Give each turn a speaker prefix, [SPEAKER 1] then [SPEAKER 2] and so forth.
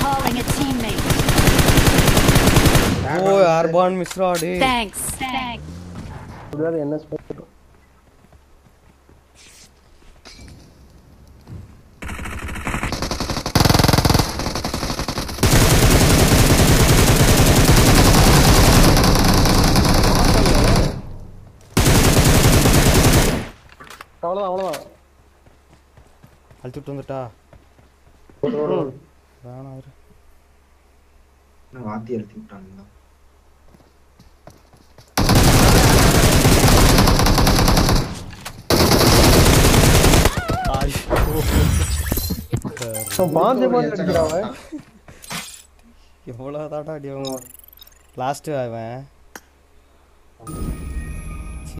[SPEAKER 1] Recalling a teammate.
[SPEAKER 2] O அர்பான் Mishra day
[SPEAKER 1] Thanks. Thanks.
[SPEAKER 3] முடியாது என்ன special அவ்வளோதான் அவ்வளோதான்
[SPEAKER 2] அழிச்சு விட்டு வந்துட்டா வேணாம் இரு.
[SPEAKER 4] என்ன வாத்தி எழுதி விட்டானுங்களா
[SPEAKER 3] பாஞ்சு பாஞ்சு அடிக்கிறான் அவன்
[SPEAKER 2] எவ்வளோ தாட்டா அடி லாஸ்ட்டு அவன்